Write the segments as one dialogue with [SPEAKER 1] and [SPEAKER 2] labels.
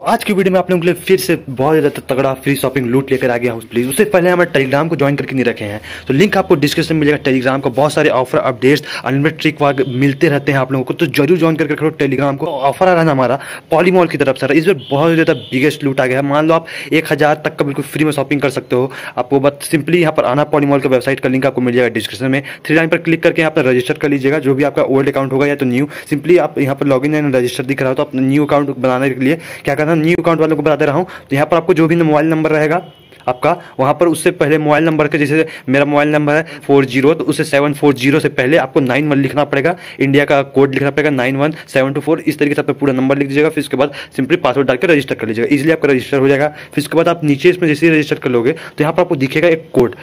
[SPEAKER 1] आज की वीडियो में आप लोगों के लिए फिर से बहुत ज़्यादा तगड़ा फ्री शॉपिंग लूट लेकर आ गया हूँ। प्लीज़ उससे पहले हमारे टेलीग्राम को ज्वाइन करके नहीं रखे हैं। तो लिंक आपको डिस्क्रिप्शन में मिलेगा टेलीग्राम का। बहुत सारे ऑफ़र अपडेट्स अनलिमिटेड ट्रिक वाग मिलते रहते हैं आप लोगों को। तो ज़रूर ज्वाइन करके रखो टेलीग्राम को। ऑफ़र आ रहा है हमारा पॉलीमॉल की तरफ़ से इस बार बहुत ज़्यादा बिगेस्ट लूट आ गया है। मान लो आप एक हज़ार तक का बिल्कुल फ्री में शॉपिंग कर सकते हो। आपको बस सिंपली यहाँ पर आना पॉलीमॉल का वेबसाइट का लिंक आपको मिल जाएगा डिस्क्रिप्शन में। थ्री लाइन पर क्लिक करके यहाँ पर रजिस्टर कर लीजिएगा। जो भी आपका ओल्ड अकाउंट होगा या तो न्यू सिंपली आप यहाँ पर लॉग इन रजिस्टर दिख रहा हो तो अपना न्यू अकाउंट बनाने के लिए क्या करना न्यू अकाउंट वालों को बता दे रहा हूँ तो यहाँ पर आपको जो भी मोबाइल नंबर रहेगा, आपका, वहाँ पर उससे पहले मोबाइल नंबर के जैसे मेरा मोबाइल नंबर है फोर ज़ीरो तो उससे सेवन फोर ज़ीरो से पहले आपको नाइन वन लिखना पड़ेगा इंडिया का कोड लिखना पड़ेगा nine one seven two four इस तरीके से आपका पूरा नंबर लिख दीजिएगा, फिर उसके बाद सिंपली पासवर्ड डाल के रजिस्टर कर लीजिएगा इजिली आपका रजिस्टर हो जाएगा, फिर उसके बाद आप नीचे इसमें जैसे रजिस्टर कर लोगे तो यहाँ पर आपको दिखेगा एक कोड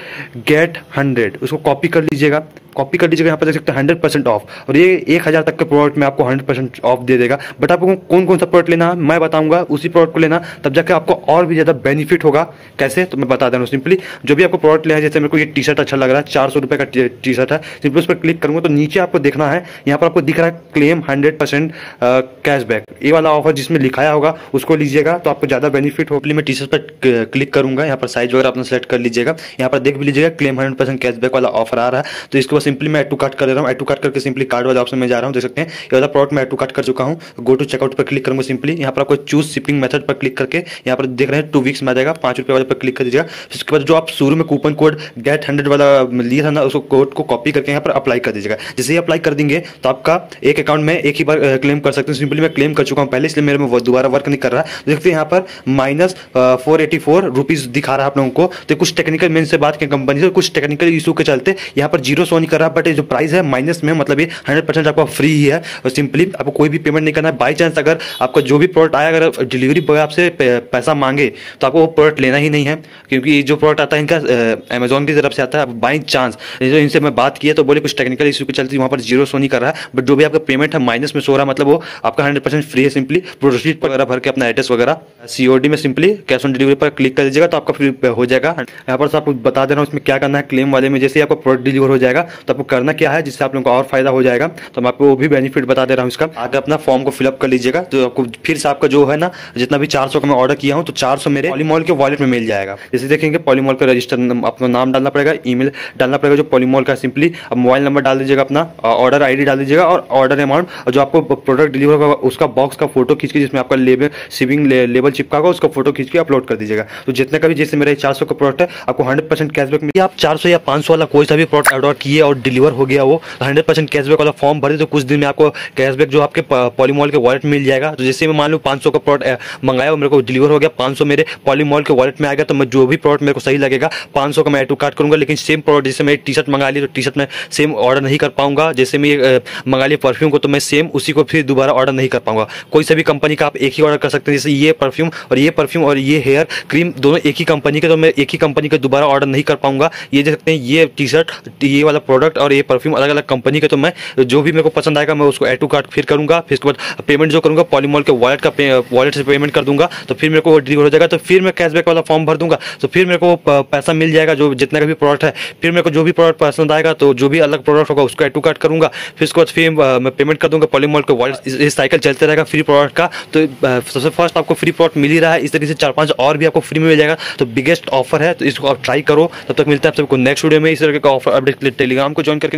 [SPEAKER 1] गेट हंड्रेड उसको कॉपी कर लीजिएगा कॉपी कर लीजिएगा यहाँ पर देख सकते हैं हंड्रेड परसेंट ऑफ़ और ये एक हज़ार तक के प्रोडक्ट में आपको हंड्रेड परसेंट ऑफ़ दे देगा। बट आपको कौन कौन सा प्रोडक्ट लेना है, मैं बताऊँगा, उसी प्रोडक्ट को लेना, तब जाकर आपको और भी ज़्यादा बेनिफिट होगा। कैसे? तो मैं बता दे रहा हूँ सिंपली जो भी आपको प्रोडक्ट लेना है, जैसे मेरे को ये टी शर्ट अच्छा लग रहा है, चार सौ का टी शर्ट है। सिंपली उस पर क्लिक करूँगा तो नीचे आपको देखना है, यहाँ पर आपको दिख रहा है क्लेम हंड्रेड परसेंट कैशबैक ये वाला ऑफ़र जिसमें लिखाया होगा, उसको लीजिएगा तो आपको ज़्यादा बेनिफिट होगा। मैं टी शर्ट पर क्लिक करूँगा, यहाँ पर साइज़ वगैरह अपना सेलेक्ट कर लीजिएगा। यहाँ पर देख भी लीजिएगा क्लेम हंड्रेड परसेंट कैशबैक वाला ऑफ़र आ रहा है। तो इसके बाद सिंपली मैं टू कार्ड कर रहा हूँ एटू कार्ड करके सिंपली कार्ड वाला ऑप्शन में जा रहा हूँ, देख सकते हैं। ये वाला प्रोडक्ट मैं एटू कार्ड कर चुका हूँ। गो टू चेकआउट पर क्लिक करूँगा सिंपली। यहाँ पर आपको चूज़ शिपिंग मेथड पर क्लिक करके यहाँ पर देख रहे हैं टू वीक्स में आ जाएगा, पाँच रुपये वाले पर क्लिक कर दीजिएगा। उसके बाद जो आप शुरू में कूपन कोड गेट हंड्रेड वाला लिया था ना, उसको कोड को कॉपी करके यहाँ पर अप्लाई कर दीजिएगा। जैसे ही अप्लाई कर देंगे तो आपका एक अकाउंट में एक ही बार क्लेम कर सकते हैं। सिंपली मैं क्लेम कर चुका हूँ पहले, इसलिए मेरे में दोबारा वर्क नहीं कर रहा। है देखते यहाँ पर minus four eighty four rupees दिखा रहा है आप लोगों को। तो कुछ टेक्निकल मेन से बात की कंपनी से, कुछ टेक्निकल इशू के चलते यहाँ पर ज़ीरो नहीं कर रहा है बट जो प्राइस है माइनस में मतलब ये हंड्रेड आपका फ्री ही है। और सिंपली आपको कोई भी पेमेंट नहीं करना है। बाई चांस अगर आपका जो भी प्रोडक्ट आया, अगर डिलीवरी बॉय आपसे पैसा मांगे तो आपको वो प्रोडक्ट लेना ही नहीं है। क्योंकि जो प्रोडक्ट आता है, इनका अमेजोन की तरफ़ से आता है बाई चांस जो इनसे मैं बात की है तो बोले कुछ टेक्निकल इशू के चलते वहाँ पर ज़ीरो शो नहीं कर रहा है। बट जो भी आपका पेमेंट है माइनस में सो रहा है मतलब वो आपका हंड्रेड परसेंट फ्री है सिंपली प्रोडक्ट वगैरह भर के अपना एड्रेस वगैरह सीओडी में सिंपली कैश ऑन डिलीवरी पर क्लिक कर दीजिएगा तो आपका फ्री हो जाएगा। यहाँ पर आपको बता दे रहा हूँ उसमें क्या करना है क्लेम वाले में जैसे आपका प्रोडक्ट डिलीवर हो जाएगा तो आपको करना क्या है जिससे आप लोगों को और फ़ायदा हो जाएगा? तो मैं आपको वो भी बेनिफिट बता दे रहा हूँ इसका। आगे अपना फॉर्म को फिलअप कर लीजिएगा। तो आपको फिर से आपका जो है ना, जितना भी चार सौ का मैं ऑर्डर किया हूँ तो चार सौ मेरे पॉलीमॉल के वॉलेट में मिल जाएगा। जैसे देखेंगे पॉलीमॉल का रजिस्टर अपना नाम डालना पड़ेगा ईमेल डालना पड़ेगा जो पॉलीमॉल का सिंपली अब मोबाइल नंबर डाल दीजिएगा अपना ऑर्डर आईडी डाल दीजिएगा और ऑर्डर अमाउंट जो आपको प्रोडक्ट डिलीवर होगा, उसका बॉक्स का फ़ोटो खींच के जिसमें आपका लेबल शिविंग लेबल चिपका होगा, उसका फ़ोटो खींच के अपलोड कर दीजिएगा। तो जितने का भी जैसे मेरा चार सौ का प्रोडक्ट है, आपको हंड्रेड परसेंट कैशबैक मिले आप चार सौ या पाँच वाला कोई सा भी प्रोडक्ट ऑर्डर किए और डिलीवर हो गया वो। हंड्रेड परसेंट कैशबैक वाला फॉर्म भरे तो कुछ दिन में आपको कैशबैक जो आपके पॉलीमॉल के वॉलेट मिल जाएगा। तो जैसे मैं मान लो पाँच का प्रोडक्ट मंगाया और मेरे को डिलीवर हो गया पाँच मेरे पॉलीमॉल के वॉलेट में आ गया तो मैं जो भी प्रोडक्ट मेरे को सही लगेगा, पाँच का मैं एटू कार्ड करूँगा। लेकिन सेम प्रोडक्ट जैसे मैं टी शर्ट मंगा ली तो टी शर्ट में सेम ऑर्डर नहीं कर पाऊँगा। जैसे मैं मंगा लिया परफ्यूम को तो मैं सेम उसी को फिर दोबारा ऑर्डर नहीं कर पाऊँगा। कोई सा भी कंपनी का आप एक ही ऑर्डर कर सकते हैं, जैसे ये परफ्यूम और ये परफ्यूम और ये हेयर क्रीम दोनों एक ही कंपनी के तो मैं एक ही कंपनी का दोबारा ऑर्डर नहीं कर पाऊँगा। ये देख सकते हैं, ये टी शर्ट ये वाला प्रोडक्ट और ये परफ्यूम अलग अलग कंपनी के तो मैं जो भी मेरे को पसंद आएगा, मैं उसको एटू कार्ड फिर करूँगा। फिर उसके बाद पेमेंट जो करूँगा पॉलीमॉल के वॉलेट का वॉलेट से पेमेंट कर दूँगा। तो फिर मेरे को वो डिलीवर हो जाएगा तो फिर मैं कैशबैक वाला फॉर्म भर दूँगा। तो फिर मेरे को पैसा मिल जाएगा, जो जितना का भी प्रोडक्ट है। फिर मेरे को जो भी प्रोडक्ट पसंद आएगा तो जो भी अलग प्रोडक्ट होगा, उसको एटू कार्ड करूँगा। फिर उसके बाद फिर मैं पेमेंट कर दूँगा पॉलीमॉल के वॉलेट इस साइकिल चलते रहेगा फ्री प्रोडक्ट का। तो सबसे फ़र्स्ट आपको फ्री प्रोडक्ट मिल ही रहा है। इस तरीके से चार पाँच और भी आपको फ्री में मिल जाएगा। तो बिगेस्ट ऑफ़र है तो इसको आप ट्राई करो। तब तक मिलता है आप सबको नेक्स्ट वीडियो में। इस तरह का ऑफ़र अपडेट टेलीग्राम को ज्वाइन करके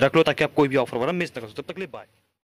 [SPEAKER 1] रख लो ताकि आप कोई भी ऑफ़र वगैरह मिस ना करो तब तक बाय